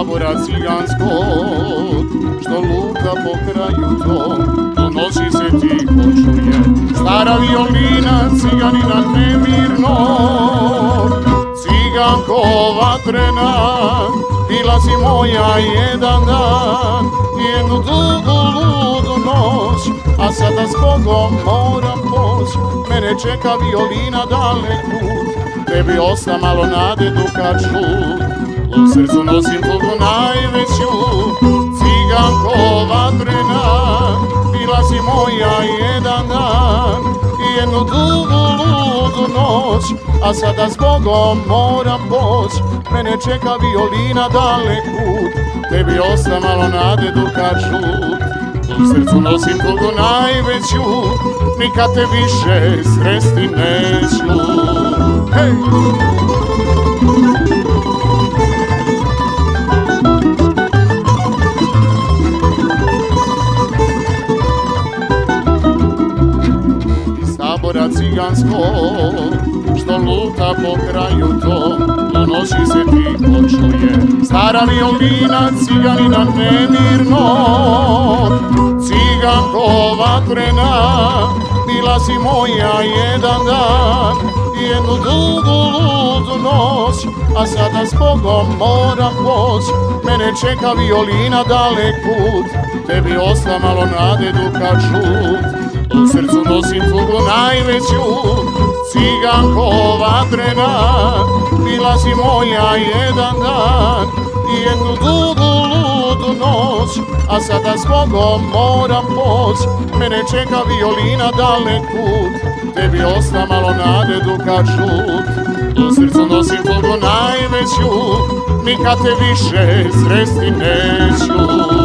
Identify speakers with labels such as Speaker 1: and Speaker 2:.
Speaker 1: Tabora ciganskog, što luka po kraju tom, donosi se tiho čuje. Stara violina, ciganina nemirno, ciganko vatrena, bila si moja jedan dan, jednu dugu ludu noć, a sada s Bogom moram poć, mene čeka violina daleku, tebi osta malo nade dukaču, u srcu nosim tugu najveću, ciganko vatrena, bila si moja jedan dan. Jednu dugu noć, a sada s Bogom moram poć, mene čeka violina dalek put, tebi osta malo nade dukaču, u srcu nosim tugu najveću, nikad te više sresti neću. Hej! Tabora ciganskog što luta po kraju to donosi se tiho čuje stara violina ciganina nemirno ciganko vatrena bila si moja jedan dan. Jednu dugu ludu noć a sada s Bogom moram poć. Mene čeka violina dalek put tebi osta malo nade dukaču u srcu nosim tugu najveću, ciganko vatrena, bila si moja jedan dan i jednu dugu ludu noć, a sada s Bogom moram poć, mene čeka violina dalek put, tebi osta malo nade dukaču, u srcu nosim tugu najveću, nikad te više sresti neću.